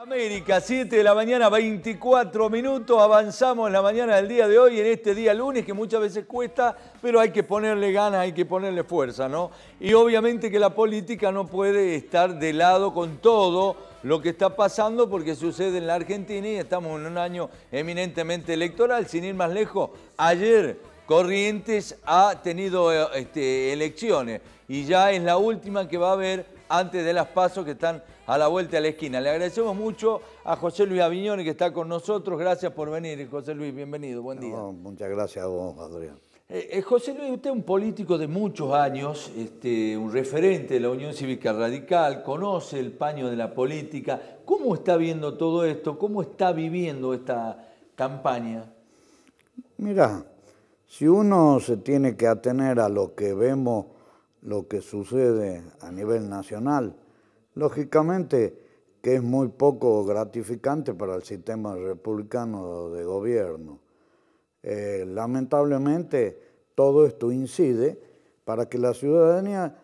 América, 7 de la mañana, 24 minutos, avanzamos en la mañana del día de hoy, en este día lunes que muchas veces cuesta, pero hay que ponerle ganas, hay que ponerle fuerza, ¿no? Y obviamente que la política no puede estar de lado con todo lo que está pasando porque sucede en la Argentina y estamos en un año eminentemente electoral, sin ir más lejos. Ayer Corrientes ha tenido eh, este, elecciones y ya es la última que va a haber antes de las pasos que están a la vuelta de la esquina. Le agradecemos mucho a José Luis Aviñón que está con nosotros. Gracias por venir, José Luis. Bienvenido. Buen día. muchas gracias a vos, Adrián. Eh, eh, José Luis, usted es un político de muchos años, este, un referente de la Unión Cívica Radical, conoce el paño de la política. ¿Cómo está viendo todo esto? ¿Cómo está viviendo esta campaña? Mira, si uno se tiene que atener a lo que vemos, lo que sucede a nivel nacional, Lógicamente que es muy poco gratificante para el sistema republicano de gobierno. Eh, lamentablemente todo esto incide para que la ciudadanía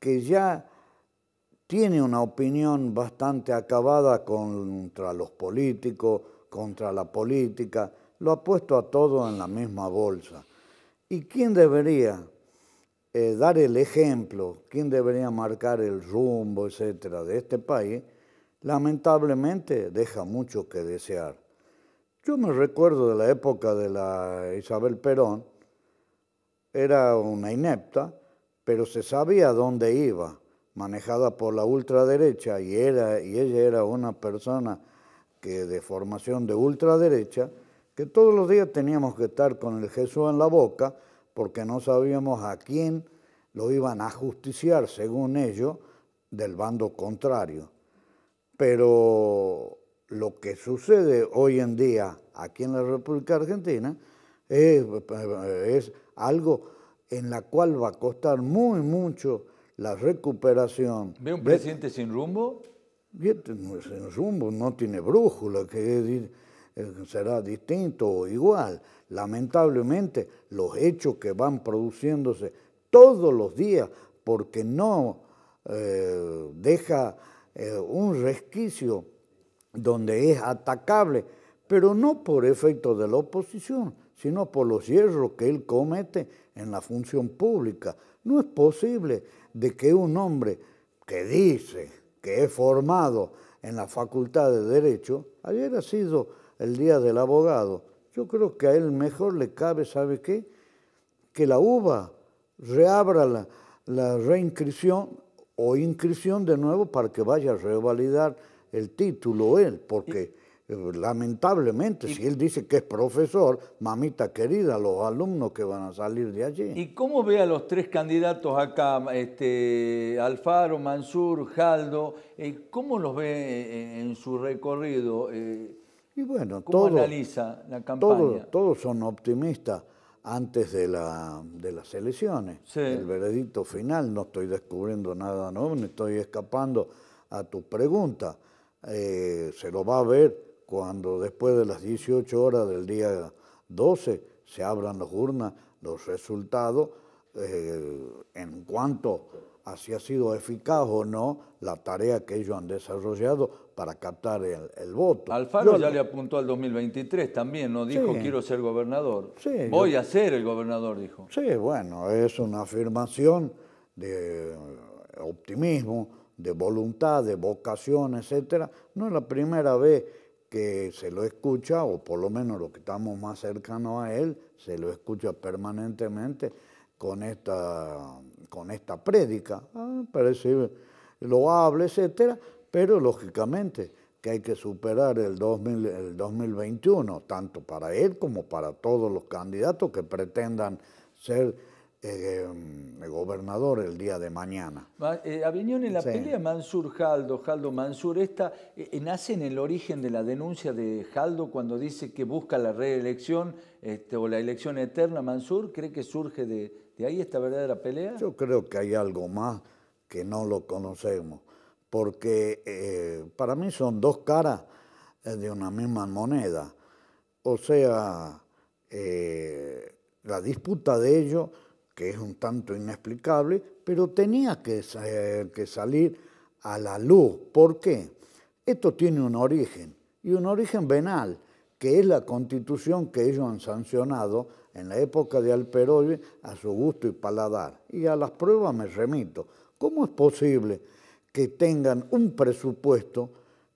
que ya tiene una opinión bastante acabada contra los políticos, contra la política, lo ha puesto a todo en la misma bolsa. ¿Y quién debería eh, dar el ejemplo, quién debería marcar el rumbo, etcétera, de este país, lamentablemente deja mucho que desear. Yo me recuerdo de la época de la Isabel Perón, era una inepta, pero se sabía dónde iba, manejada por la ultraderecha, y, era, y ella era una persona que de formación de ultraderecha, que todos los días teníamos que estar con el Jesús en la boca, porque no sabíamos a quién lo iban a justiciar, según ellos, del bando contrario. Pero lo que sucede hoy en día aquí en la República Argentina es, algo en la cual va a costar muy mucho la recuperación. ¿Ve un presidente sin rumbo? Sin rumbo, no tiene brújula, que eh, será distinto o igual. Lamentablemente, los hechos que van produciéndose todos los días porque no eh, deja eh, un resquicio donde es atacable, pero no por efecto de la oposición, sino por los hierros que él comete en la función pública. No es posible de que un hombre que dice que es formado en la Facultad de Derecho, ayer ha sido el Día del Abogado, yo creo que a él mejor le cabe, ¿sabe qué? Que la uva reabra la, la reinscripción o inscripción de nuevo para que vaya a revalidar el título él, porque eh, lamentablemente, si él dice que es profesor, mamita querida, los alumnos que van a salir de allí. ¿Y cómo ve a los tres candidatos acá, este, Alfaro, Mansur, Jaldo? Eh, ¿Cómo los ve eh, en su recorrido? Y bueno, ¿Cómo analiza la campaña? todos son optimistas antes de, la, de las elecciones. El veredicto final, no estoy descubriendo nada nuevo, ni estoy escapando a tu pregunta. Eh, se lo va a ver cuando después de las 18 horas del día 12 se abran las urnas, los resultados, eh, en cuanto a si ha sido eficaz o no la tarea que ellos han desarrollado para captar el, voto. Alfaro ya le apuntó al 2023 también, ¿no? Dijo, quiero ser gobernador. Voy a ser el gobernador, dijo. Sí, bueno, es una afirmación de optimismo, de voluntad, de vocación, etcétera. No es la primera vez que se lo escucha, o por lo menos los que estamos más cercanos a él, se lo escucha permanentemente con esta, con esta prédica. Ah, parece loable, etcétera, pero lógicamente que hay que superar el, 2021, tanto para él como para todos los candidatos que pretendan ser eh, gobernador el día de mañana. Eh, Aviñón, en la pelea Mansur-Jaldo, Jaldo-Mansur, esta eh, nace en el origen de la denuncia de Jaldo cuando dice que busca la reelección este, o la elección eterna. Mansur, ¿cree que surge de, de ahí esta verdadera pelea? Yo creo que hay algo más que no lo conocemos porque eh, para mí son dos caras eh, de una misma moneda. O sea, eh, la disputa de ellos, que es un tanto inexplicable, pero tenía que, que salir a la luz. ¿Por qué? Esto tiene un origen, y un origen venal, que es la constitución que ellos han sancionado en la época de Alperoy a su gusto y paladar. Y a las pruebas me remito. ¿Cómo es posible que tengan un presupuesto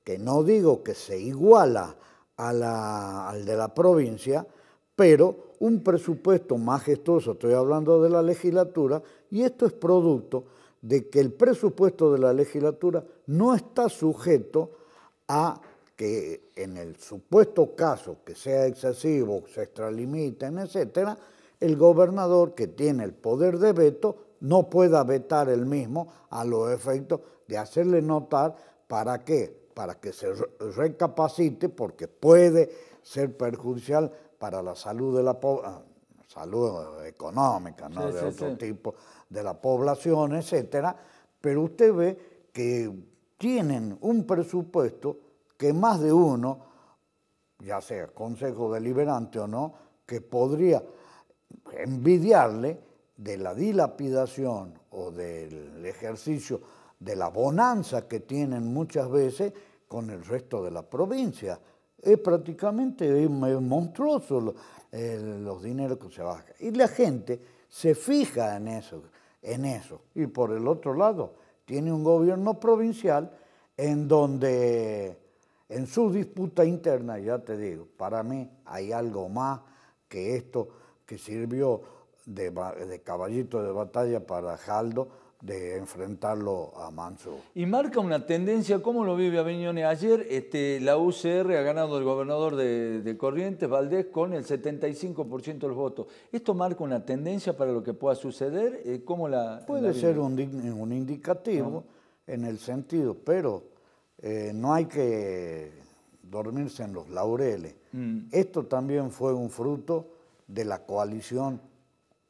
que no digo que se iguala al de la provincia, pero un presupuesto majestuoso, estoy hablando de la legislatura, y esto es producto de que el presupuesto de la legislatura no está sujeto a que en el supuesto caso que sea excesivo, se extralimiten, etcétera, el gobernador que tiene el poder de veto no pueda vetar el mismo a los efectos de hacerle notar para qué, para que se recapacite porque puede ser perjudicial para la salud de la ah, salud económica, ¿no? de otro tipo de la población, etcétera, pero usted ve que tienen un presupuesto que más de uno, ya sea consejo deliberante o no, que podría envidiarle de la dilapidación o del ejercicio de la bonanza que tienen muchas veces con el resto de la provincia. Es prácticamente monstruoso los dineros que se bajan. Y la gente se fija en eso, en eso. Y por el otro lado, tiene un gobierno provincial en donde en su disputa interna, ya te digo, para mí hay algo más que esto que sirvió de, caballito de batalla para Jaldo de enfrentarlo a Manso. Y marca una tendencia, ¿cómo lo vive Aviñone? Ayer este, la UCR ha ganado el gobernador de, Corrientes, Valdés, con el 75% de los votos. ¿Esto marca una tendencia para lo que pueda suceder? Eh, ¿Cómo la, Puede ser un, indicativo en el sentido, pero eh, no hay que dormirse en los laureles. Mm. Esto también fue un fruto de la coalición,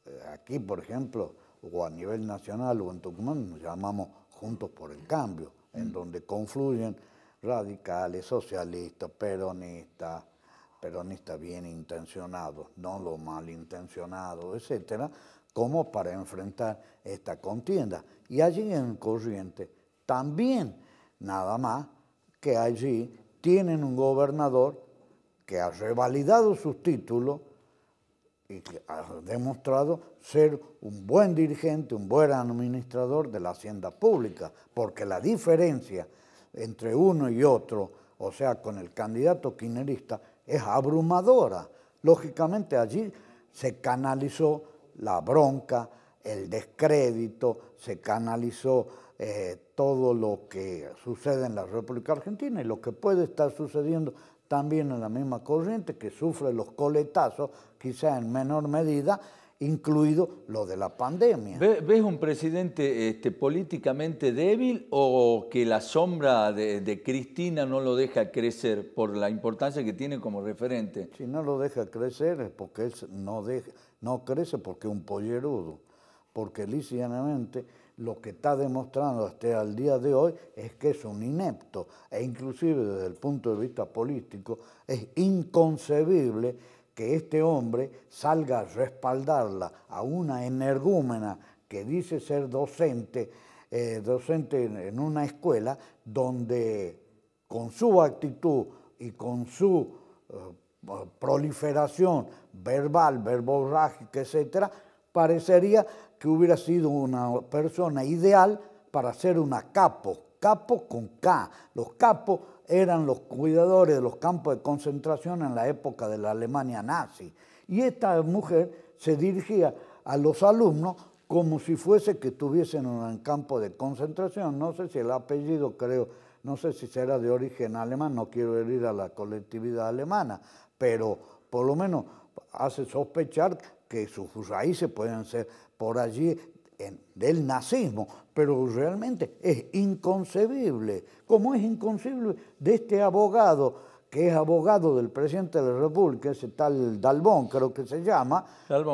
eh, aquí por ejemplo, o a nivel nacional o en Tucumán, nos llamamos Juntos por el Cambio, en mm. donde confluyen radicales, socialistas, peronistas, peronistas bien intencionados, no los malintencionados, etcétera, como para enfrentar esta contienda. Y allí en Corriente también, nada más que allí tienen un gobernador que ha revalidado sus títulos y que ha demostrado ser un buen dirigente, un buen administrador de la hacienda pública, porque la diferencia entre uno y otro, o sea, con el candidato quinerista, es abrumadora. Lógicamente allí se canalizó la bronca, el descrédito, se canalizó eh, todo lo que sucede en la República Argentina y lo que puede estar sucediendo también en la misma corriente que sufre los coletazos, quizá en menor medida, incluido lo de la pandemia. ¿Ves un presidente este, políticamente débil o que la sombra de, Cristina no lo deja crecer por la importancia que tiene como referente? Si no lo deja crecer es porque él no, deja, no crece porque es un pollerudo, porque lisianamente lo que está demostrando hasta el día de hoy es que es un inepto e inclusive desde el punto de vista político es inconcebible que este hombre salga a respaldarla a una energúmena que dice ser docente, eh, docente en una escuela donde con su actitud y con su eh, proliferación verbal, verborrágica, etcétera, parecería que hubiera sido una persona ideal para ser una capo, capo con K. Los capos eran los cuidadores de los campos de concentración en la época de la Alemania nazi. Y esta mujer se dirigía a los alumnos como si fuese que estuviesen en un campo de concentración. No sé si el apellido, creo, no sé si será de origen alemán, no quiero herir a la colectividad alemana, pero por lo menos hace sospechar que sus raíces pueden ser por allí del nazismo, pero realmente es inconcebible, como es inconcebible de este abogado que es abogado del presidente de la República, ese tal Dalbón creo que se llama,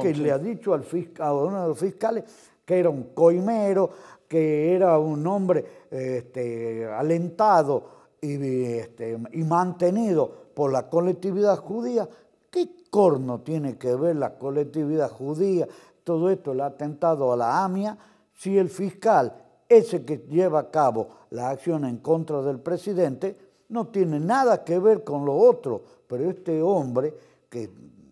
que le ha dicho al fiscal, a uno de los fiscales que era un coimero, que era un hombre este, alentado y, este, y mantenido por la colectividad judía, ¿Qué corno tiene que ver la colectividad judía, todo esto, el atentado a la AMIA, si el fiscal, ese que lleva a cabo la acción en contra del presidente, no tiene nada que ver con lo otro, pero este hombre que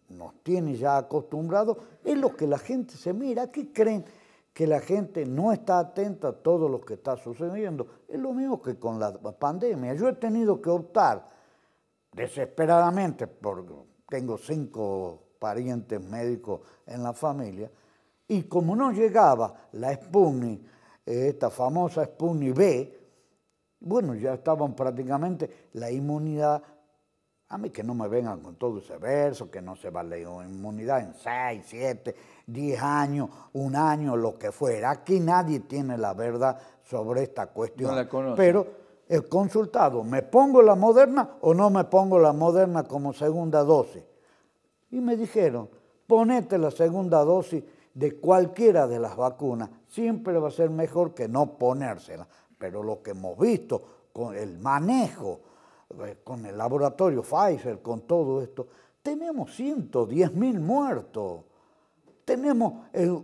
nos tiene ya acostumbrados es lo que la gente se mira. Aquí creen que la gente no está atenta a todo lo que está sucediendo. Es lo mismo que con la pandemia. Yo he tenido que optar desesperadamente, porque tengo cinco parientes médicos en la familia, y como no llegaba la Sputnik, esta famosa Sputnik B, bueno, ya estaban prácticamente la inmunidad a mí que no me vengan con todo ese verso, que no se va la inmunidad en 6, 7, 10 años, un año, lo que fuera. Aquí nadie tiene la verdad sobre esta cuestión. Pero he consultado, ¿me pongo la moderna o no me pongo la moderna como segunda dosis? Y me dijeron, ponete la segunda dosis de cualquiera de las vacunas, siempre va a ser mejor que no ponérsela. Pero lo que hemos visto con el manejo, eh, con el laboratorio Pfizer, con todo esto, tenemos 110 mil muertos. Tenemos,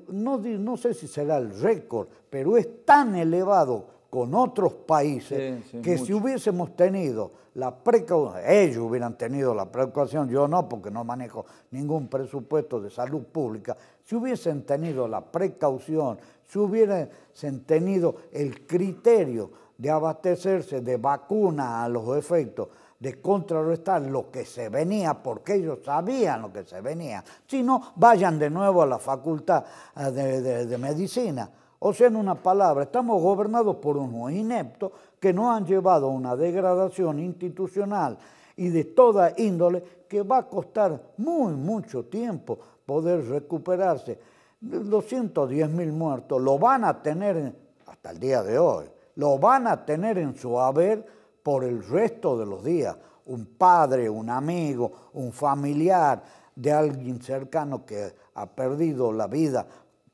no, no, sé si será el récord, pero es tan elevado con otros países que si hubiésemos tenido la precaución, ellos hubieran tenido la precaución, yo no, porque no manejo ningún presupuesto de salud pública, si hubiesen tenido la precaución, si hubiesen tenido el criterio de abastecerse de vacuna a los efectos de contrarrestar lo que se venía, porque ellos sabían lo que se venía. Si no, vayan de nuevo a la facultad de, medicina. O sea, en una palabra, estamos gobernados por unos ineptos que nos han llevado a una degradación institucional y de toda índole que va a costar muy, mucho tiempo poder recuperarse. Los 110 mil muertos lo van a tener hasta el día de hoy lo van a tener en su haber por el resto de los días. Un padre, un amigo, un familiar de alguien cercano que ha perdido la vida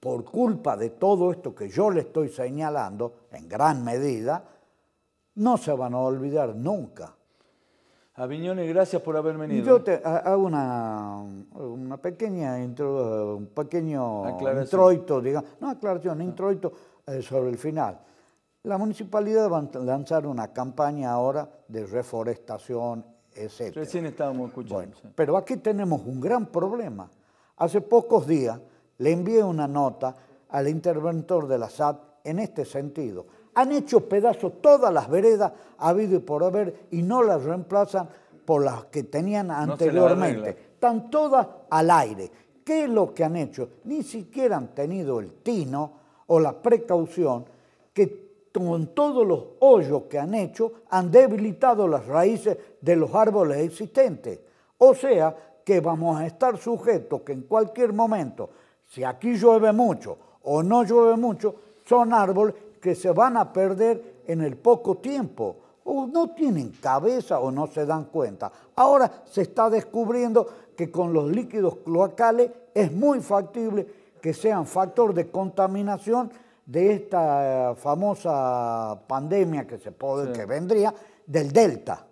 por culpa de todo esto que yo le estoy señalando, en gran medida, no se van a olvidar nunca. Aviñones, gracias por haber venido. Yo te hago una, una pequeña intro, un pequeño introito, digamos, no aclaración, introito eh, sobre el final. La municipalidad va a lanzar una campaña ahora de reforestación, etc. Recién estábamos escuchando. Pero aquí tenemos un gran problema. Hace pocos días le envié una nota al interventor de la SAT en este sentido. Han hecho pedazos todas las veredas habido y por haber y no las reemplazan por las que tenían anteriormente. Están todas al aire. ¿Qué es lo que han hecho? Ni siquiera han tenido el tino o la precaución que con todos los hoyos que han hecho, han debilitado las raíces de los árboles existentes. O sea que vamos a estar sujetos que en cualquier momento, si aquí llueve mucho o no llueve mucho, son árboles que se van a perder en el poco tiempo. O no tienen cabeza o no se dan cuenta. Ahora se está descubriendo que con los líquidos cloacales es muy factible que sean factor de contaminación de esta famosa pandemia que, se puede, que vendría, del Delta.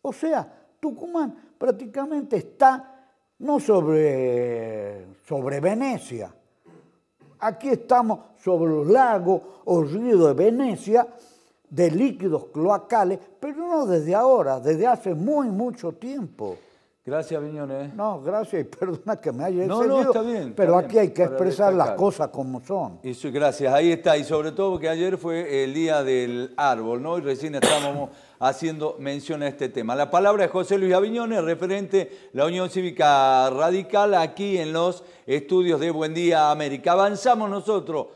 O sea, Tucumán prácticamente está no sobre, sobre Venecia. Aquí estamos sobre los lagos o ríos de Venecia de líquidos cloacales, pero no desde ahora, desde hace muy mucho tiempo. Gracias, Viñones. No, gracias y perdona que me haya No, no, está bien. pero aquí hay que expresar las cosas como son. Eso, gracias, ahí está. Y sobre todo porque ayer fue el día del árbol, ¿no? Y recién estábamos haciendo mención a este tema. La palabra es José Luis Aviñones, referente la Unión Cívica Radical, aquí en los estudios de Buen Día América. Avanzamos nosotros.